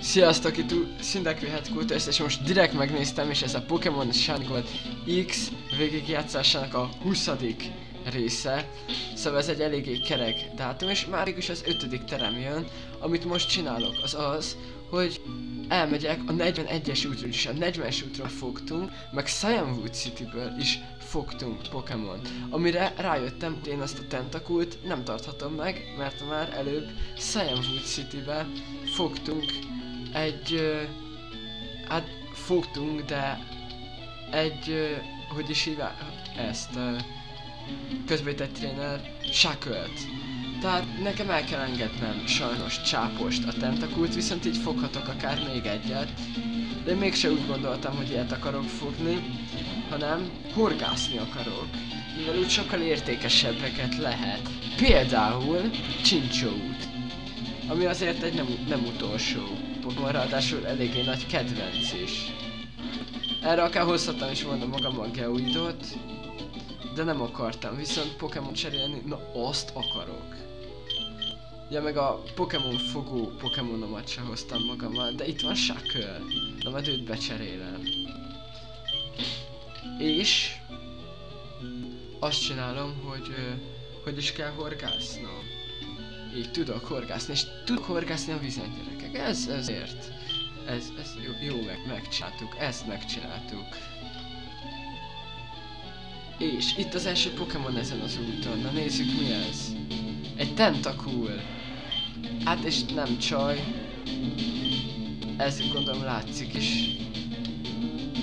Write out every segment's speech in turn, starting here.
Sziasztok, itt Szindekvi Headquarters, és most direkt megnéztem, és ez a Pokémon Shine Gold X végigjátszásának a 20. része. Szóval ez egy eléggé kerek dátum, és már is az 5. terem jön. Amit most csinálok, az az, hogy elmegyek a 41-es útról is, a 40-es útról fogtunk, meg Cyanwood Cityből is fogtunk Pokémon. Amire rájöttem, hogy én azt a tentakult nem tarthatom meg, mert már előbb Cyanwood Citybe fogtunk egy... Uh, hát fogtunk, de egy... Uh, hogy is hívják ezt? Uh, közvetett tréner Shackle-t. Tehát nekem el kell engednem sajnos csápost a tentakult, viszont így foghatok akár még egyet. De mégse úgy gondoltam, hogy ilyet akarok fogni, hanem horgászni akarok. Mivel úgy sokkal értékesebbeket lehet. Például Csincsóút. Ami azért egy nem, nem utolsó Pokémon, ráadásul eléggé nagy kedvenc is. Erre akár hozhattam is volna magam a Geoidot, de nem akartam, viszont Pokémon cserélni, na azt akarok. Ja, meg a Pokémon fogó Pokémonomat se hoztam magammal, de itt van Shackle. Na majd őt becserélem. És azt csinálom, hogy hogy is kell horgásznom. Így tudok horgászni, és tudok horgászni a vizen gyerekek. Ez ezért. Ez, ez jó, jó meg, megcsináltuk, ezt megcsináltuk. És itt az első Pokémon ezen az úton. Na nézzük mi ez. Egy tentakul. Hát és nem csaj. Ez gondolom látszik is.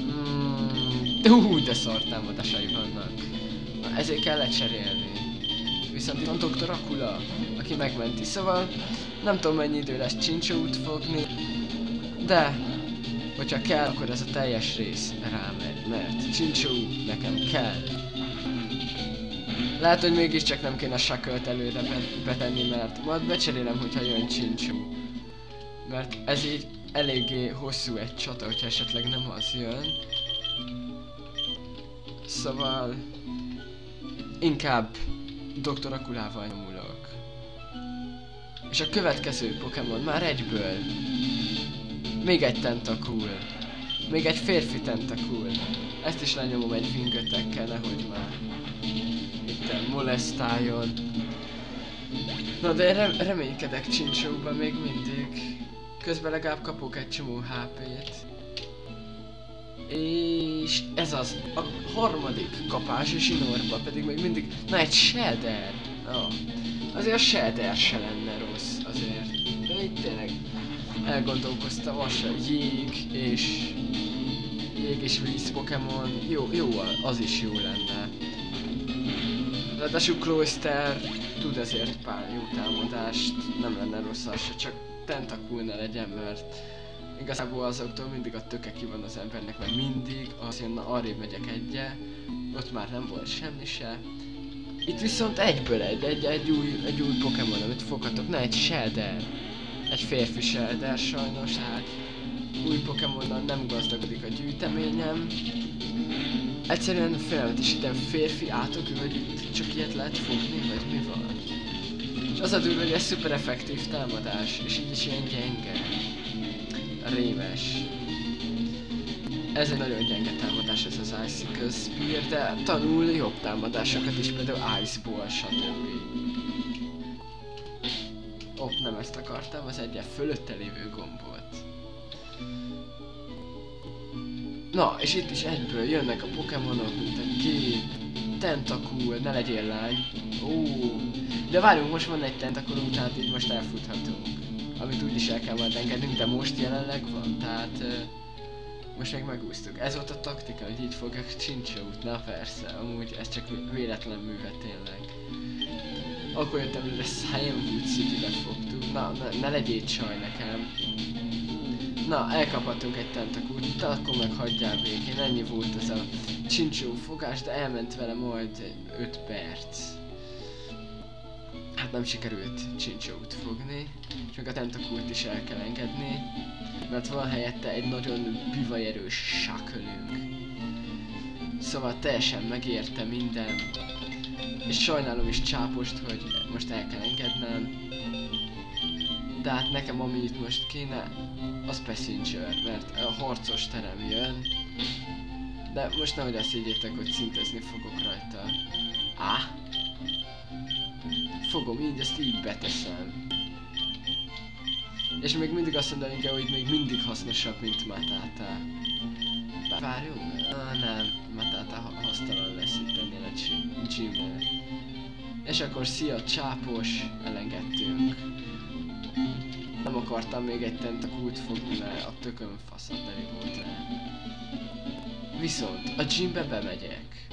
Mm, ú, de szart támadásai vannak. Na, ezért kell lecserélni. Viszont itt van Dr. Akula, aki megmenti. Szóval nem tudom mennyi idő lesz Csincsót fogni. De, hogyha kell, akkor ez a teljes rész rámegy, mert Csincsó nekem kell. Lehet, hogy mégiscsak nem kéne sakölt előre betenni, mert majd becserélem, hogyha jön Csincsú. Mert ez így eléggé hosszú egy csata, hogyha esetleg nem az jön. Szóval... Inkább Dr. Akulával nyomulok. És a következő Pokémon már egyből. Még egy tentakul. Még egy férfi tentakul. Ezt is lenyomom egy fingötekkel, nehogy már molesztáljon. Na de rem reménykedek Csincsóban még mindig. Közben legalább kapok egy csomó HP-t. És ez az, a harmadik kapás, és Inorba pedig még mindig, na egy Shader. Na, azért a Shader se lenne rossz, azért. De itt tényleg elgondolkoztam, az se jég, és jég és víz Pokémon, jó, jó, az is jó lenne. Ráadásul Cloyster tud ezért pár jó támadást, nem lenne rossz az csak tentakul ne legyen, mert igazából azoktól mindig a töke ki van az embernek, mert mindig az jön, na arrébb megyek egye, ott már nem volt semmi se. Itt viszont egyből egy, egy, egy új, egy új Pokémon, amit foghatok, na egy Shelder. Egy férfi Shelder sajnos, hát új Pokémonnal nem gazdagodik a gyűjteményem. Egyszerűen félelmetesítem férfi átokő, hogy csak ilyet lehet fogni, vagy mi van? És az a durva, hogy ez szuper effektív támadás, és így is ilyen gyenge. Rémes. Ez egy nagyon gyenge támadás, ez az Icicle Spear, de tanul jobb támadásokat is, például Ice Ball, stb. Hopp, nem ezt akartam, az egyen fölötte lévő gombot. Na, és itt is egyből jönnek a Pokémonok, mint a két Tentakul, ne legyél lány. Ó, de várjunk, most van egy Tentakulunk, tehát így most elfuthatunk. Amit úgyis el kell majd engednünk, de most jelenleg van, tehát... Most még megúsztuk. Ez volt a taktika, hogy így fogják Csincsót, na persze, amúgy ez csak véletlen műve tényleg. Akkor jöttem, hogy a Cyanwood City-be fogtuk. Na, ne, ne legyél csaj nekem. Na, elkaphatunk egy tentakút, de akkor meg hagyjál békén, ennyi volt ez a csincsó fogás, de elment vele majd 5 perc. Hát nem sikerült csincsót fogni, csak a tentakult is el kell engedni, mert van helyette egy nagyon bivajerős sakölünk. Szóval teljesen megérte minden, és sajnálom is csápost, hogy most el kell engednem, Tehát nekem ami itt most kéne, az Passenger, mert a harcos terem jön. De most nehogy azt higgyétek, hogy szintezni fogok rajta. Á! Fogom így, ezt így beteszem. És még mindig azt mondani kell, hogy még mindig hasznosabb, mint Matata. Bár várjunk? Ah, nem. Matata ha- hasztalan lesz itt ennél a gym- gymnél. És akkor szia, csápos, elengedtünk. Nem akartam még egy tentakult fogni, mert a tököm faszat elég volt rá. Viszont a gymbe bemegyek.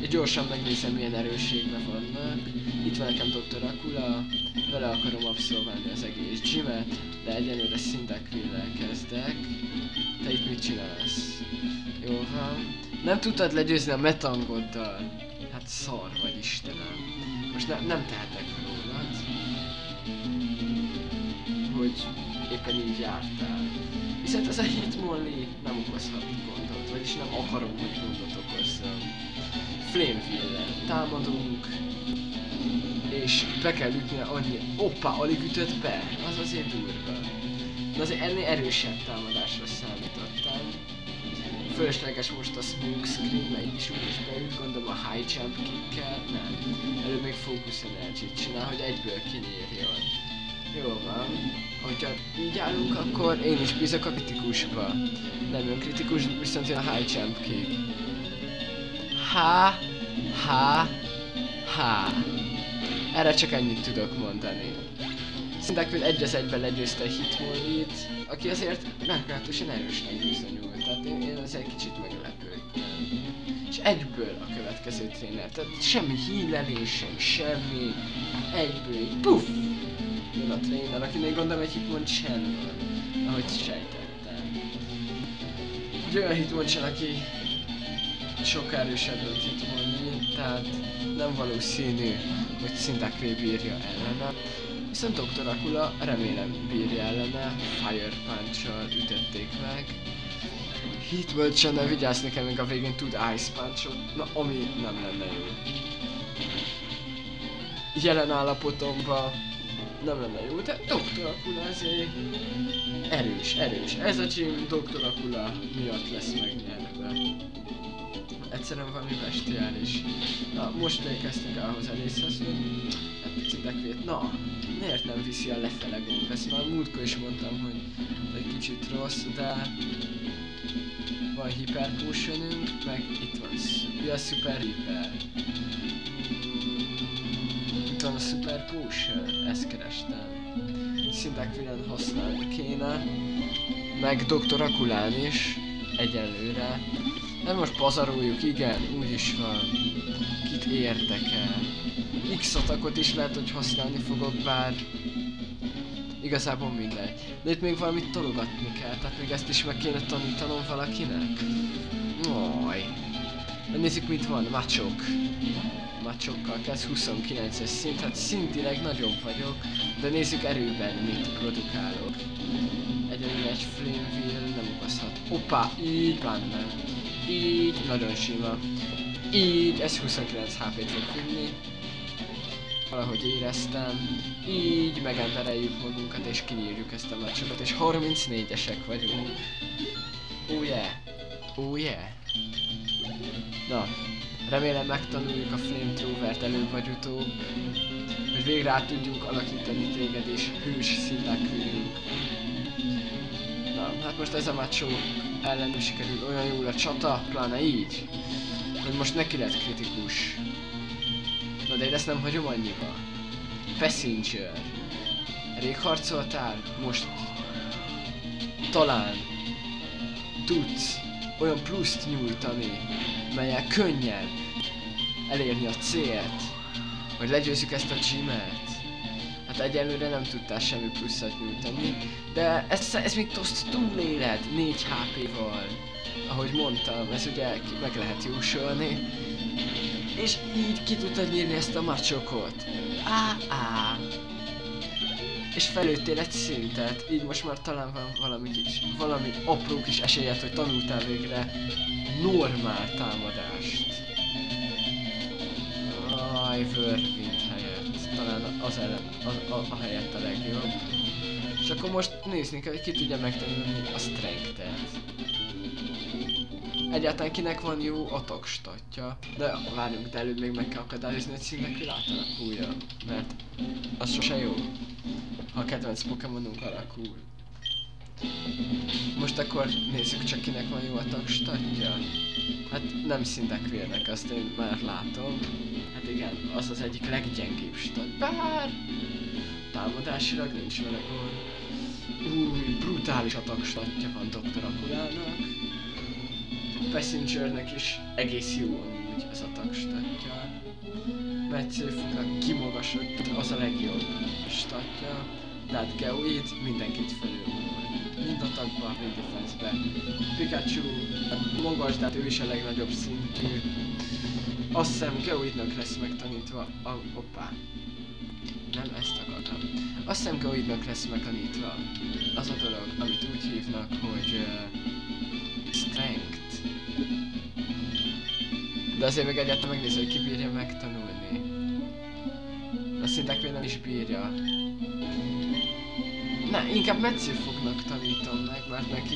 És gyorsan megnézem milyen erősségben vannak. Itt van nekem Dr. Akula, vele akarom abszolválni az egész gymet, de egyenlőre Cyndaquil-lel kezdek. Te itt mit csinálsz? Jó van. Nem tudtad legyőzni a metangoddal. Hát szar vagy Istenem. Most ne, nem tehetek rólad. Hogy éppen így jártál. Viszont ez a Hitmonlee nem okozhat gondot, vagyis nem akarom, hogy gondot okozzon. Flameville-lel támadunk, és be kell ütnie annyi... Oppá, alig ütött be, az azért durva. De azért ennél erősebb támadásra számítottam. Fölösleges most a smoke screen, mert így is úgy is beüt, gondolom a high jump kickkel, nem. Előbb még focus energy csinál, hogy egyből kinyírjon. Jó van. Hogyha így állunk, akkor én is bízok a kritikusba. Nem ön kritikus, viszont a high jump kick. Ha, ha, ha. Erre csak ennyit tudok mondani. Cyndaquil egy az egyben legyőzte Hitmonlee-t, aki azért meglehetősen erősnek bizonyult, tehát én, én azért kicsit meglepődtem. És egyből a következő tréner, tehát semmi hílelésem, semmi, egyből így puff! A tréner, akinek gondolom egy Hitmonchan van, ahogy sejtettem. Egy olyan Hitmonchan, aki sokkal erősebb, mint Hitmonlee, tehát nem valószínű, hogy Cyndaquil bírja ellene. Viszont Dr. Akula remélem bírja ellene, Fire punch ütötték meg. Hitmonchan ne vigyázz nekem még a végén tud Ice punch na ami nem lenne jó. Jelen állapotomban nem lenne jó, de Dr. Akula azért erős, erős. Ez a gym Dr. Akula miatt lesz megnyerve. Egyszerűen valami bestiális. Na, most érkeztünk ahhoz a részhez, hogy hát Cyndaquil, na, miért nem viszi a lefele gomb? Ezt már múltkor is mondtam, hogy egy kicsit rossz, de van Hyper Potionünk, meg itt van, mi a Super Hyper? Mm, Itt van a Super Potion, ezt kerestem. Cyndaquilen használni kéne, meg Dr. Akulán is, egyelőre. Nem most pazaroljuk, igen, úgy is van. Kit érdekel. X atakot is lehet, hogy használni fogok, bár igazából mindegy. De itt még valamit tologatni kell, tehát még ezt is meg kéne tanítanom valakinek. Oj. De nézzük mit van, macsok. Macsokkal kezd 29-es szint, hát szintileg nagyobb vagyok, de nézzük erőben mit produkálok. Egyelőre egy Flameville nem okozhat. Opa, így van nem. Így, nagyon sima. Így, ez 29 HP-t fog vinni. Valahogy éreztem. Így megembereljük magunkat és kinyírjuk ezt a meccsokat, és 34-esek vagyunk. Oh yeah. Oh yeah. Na, remélem megtanuljuk a flamethrower-t előbb vagy utóbb, hogy végre át tudjunk alakítani téged és hős szinták küldünk. Na, hát most ez a macsó ellen sikerül olyan jól a csata, pláne így, hogy most neki lett kritikus. Na de én ezt nem hagyom annyiba. Passenger. Rég harcoltál? Most talán tudsz olyan pluszt nyújtani, melyel könnyebb elérni a célt, hogy legyőzzük ezt a gymet. Hát egyelőre nem tudtál semmi pluszat nyújtani, de ezt, ezt még toszt túléled 4 HP-val. Ahogy mondtam, ez ugye meg lehet jósolni. És így ki tudtad nyírni ezt a macsokot. Á, á. És felőttél egy szintet, így most már talán van valami kis, valami apró kis esélyed, hogy tanultál végre normál támadást. Aj, Whirlwind helyett. Talán az ellen, a, a, a helyett a legjobb. És akkor most nézni kell, hogy ki tudja megtanulni a strength-et. Egyáltalán kinek van jó attack statja. De várjunk, de előbb még meg kell akadályozni, hogy színnek átalakuljon. Mert az sose jó. Ha a kedvenc Pokémonunk alakul. Most akkor nézzük csak kinek van jó attack statja. Hát nem Cyndaquilnek, azt én már látom. Hát igen, az az egyik leggyengébb stat. Bár támadásilag nincs vele gond. Új, brutális attack statja van Dr. Akulának. Passengernek is egész jó amúgy az attack statja. Metszőfognak kimagasott, az a legjobb statja. Tehát Geoid mindenkit felülmúl. Mind attackba, mind defense-be. Pikachu magas, de ő is a legnagyobb szintű. Azt hiszem Geoidnak lesz megtanítva, a, hoppá, nem ezt akartam. Azt hiszem Geoidnak lesz megtanítva az a dolog, amit úgy hívnak, hogy uh, De azért még egyáltalán megnéző, hogy ki bírja megtanulni. A szintek még nem is bírja. Ne, inkább Metszőfognak tanítom meg, mert neki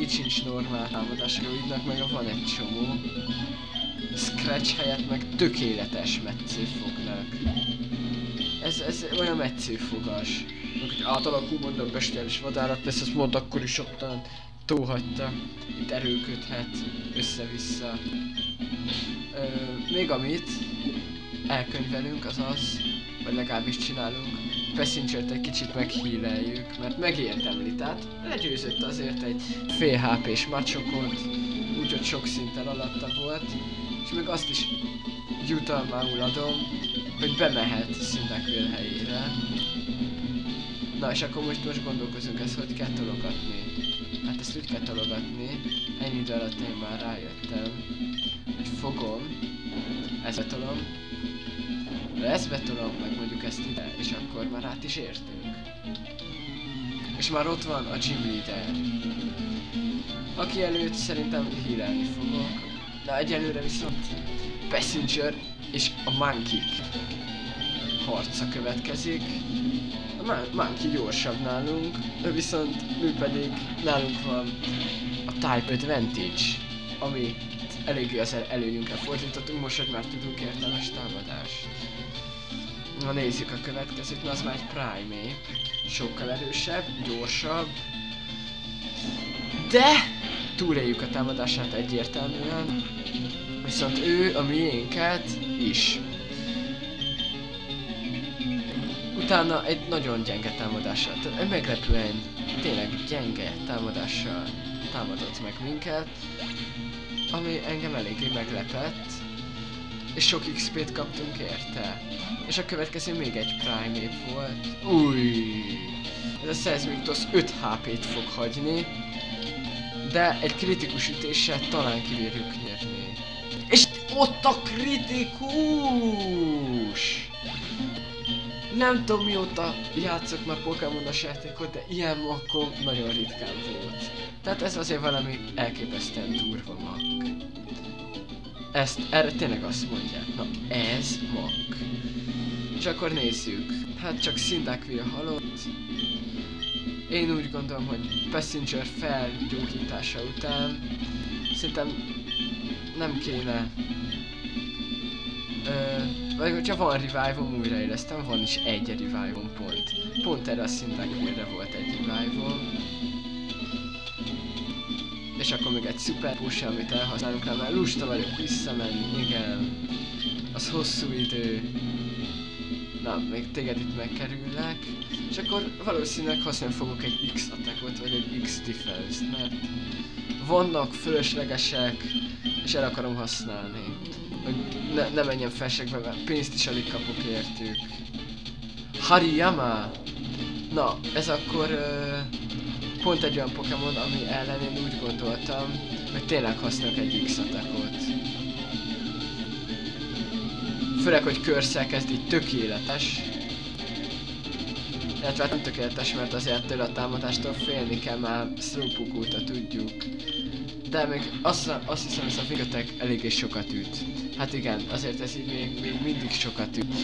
így sincs normál támadás, Geoidnak meg van egy csomó. Scratch helyett meg tökéletes Metszőfognak. Ez, ez olyan metszőfogas. Meg hogy átalakul mondom bestiális vadállat lesz, azt mond akkor is ottan tóhagyta. Itt erőködhet össze-vissza. Ö, még amit elkönyvelünk az az, vagy legalábbis csinálunk, Passengert egy kicsit meghíleljük, mert megérdemli, tehát legyőzött azért egy fél HP-s macsokot, úgyhogy sok szinten alatta volt, és még azt is jutalmául adom, hogy bemehet Cyndaquil helyére. Na és akkor most most gondolkozunk ezt, hogy kell tologatni. Hát ezt úgy kell tologatni, ennyi idő alatt én már rájöttem, fogom, ezt betolom, ezt betolom, meg mondjuk ezt ide, és akkor már át is értünk. És már ott van a gym leader. Aki előtt szerintem hírelni fogok. De egyelőre viszont Passenger és a Monkey harca következik. A Monkey gyorsabb nálunk, viszont ő pedig nálunk van a Type Advantage, ami eléggé az előnyünkre fordítottunk, most hogy már tudunk értelmes támadást. Na nézzük a következőt, na az már egy Prime sokkal erősebb, gyorsabb, de túléljük a támadását egyértelműen, viszont ő a miénket is. Utána egy nagyon gyenge támadással, tehát meglepően tényleg gyenge támadással támadott meg minket, ami engem eléggé meglepett, és sok XP-t kaptunk érte. És a következő még egy Prime volt. Új! Ez a Seismictos 5 HP-t fog hagyni, de egy kritikus ütéssel talán kibírjuk nyerni. És ott a kritikus! Nem tudom mióta játszok már Pokémonos játékot, de ilyen makkon nagyon ritkán volt. Tehát ez azért valami elképesztően durva mak. Ezt, erre tényleg azt mondják. Na, ez mak. És akkor nézzük. Hát csak Cyndaquil halott. Én úgy gondolom, hogy Passenger felgyógyítása után szerintem nem kéne vagy hogyha van revive-om, újraélesztem, van is egy revive pont. Pont erre a Cyndaquilre volt egy revive És akkor még egy super push amit elhasználunk rá, mert lusta vagyok visszamenni, igen. Az hosszú idő. Na, még téged itt megkerüllek. És akkor valószínűleg használni fogok egy X attackot, vagy egy X defense mert vannak fölöslegesek, és el akarom használni. Hogy ne, ne menjen felségbe, mert pénzt is alig kapok értük. Hariyama! Na, ez akkor uh, pont egy olyan Pokémon, ami ellen én úgy gondoltam, hogy tényleg használok egy X attackot. Főleg, hogy körszel kezd így tökéletes. Illetve hát nem tökéletes, mert azért tőle a támadástól félni kell, már Slowpoke óta tudjuk. De még azt, azt hiszem, ez a Vigatek eléggé sokat üt. Hát igen, azért ez így még, még mindig sokat üt.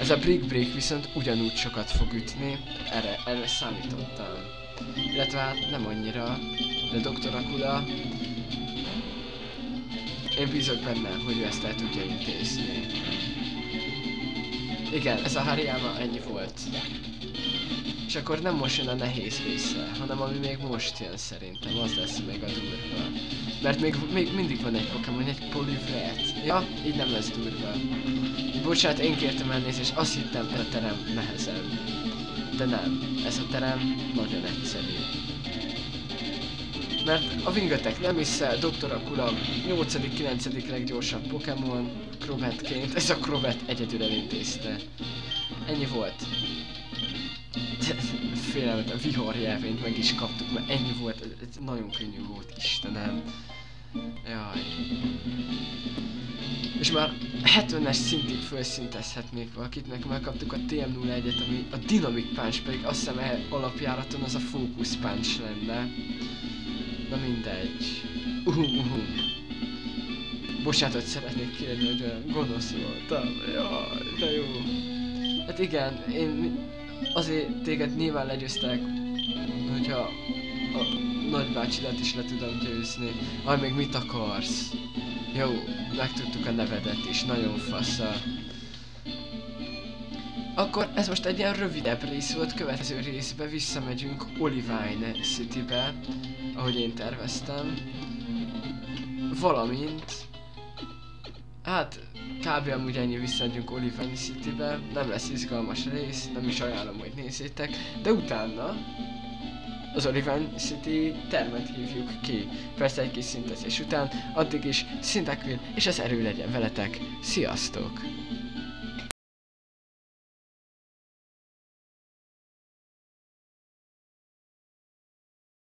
Ez a Brick Break viszont ugyanúgy sokat fog ütni, erre, erre számítottam. Illetve hát nem annyira, de Dr. Akula én bízok benne, hogy ő ezt el tudja intézni. Igen, ez a Hariyama ennyi volt. És akkor nem most jön a nehéz része, hanem ami még most jön szerintem, az lesz még a durva. Mert még, még mindig van egy Pokémon, egy Polyvret. Ja, így nem lesz durva. Bocsánat, én kértem elnézést, azt hittem ez a terem nehezebb. De nem, ez a terem nagyon egyszerű. Mert a Wingatek nem hiszel, Dr. Akula 8.-9. leggyorsabb Pokémon, Crobatként, ez a Crobat egyedül elintézte. Ennyi volt. Félelmet, a vihar jelvényt meg is kaptuk, mert ennyi volt, ez, nagyon könnyű volt, Istenem. Jaj. És már 70-es szintig felszintezhetnék valakit, meg megkaptuk a TM01-et, ami a Dynamic Punch, pedig azt hiszem e alapjáraton az a Focus Punch lenne. Na mindegy. Uhum, uhum. Bocsánatot szeretnék kérni, hogy olyan gonosz voltam. Jaj, de jó. Hát igen, én azért téged nyilván legyőztek, hogyha a nagybácsidat is le tudom győzni. Aj, még mit akarsz? Jó, megtudtuk a nevedet is, nagyon fassa. Akkor ez most egy ilyen rövidebb rész volt, következő részbe visszamegyünk Olivine Citybe, ahogy én terveztem. Valamint... Hát, kb. amúgy ennyi visszamegyünk Olivine Citybe, nem lesz izgalmas rész, nem is ajánlom, hogy nézzétek, de utána az Olivan City termet hívjuk ki. Persze egy kis szintezés után, addig is szintekvil, és az erő legyen veletek. Sziasztok!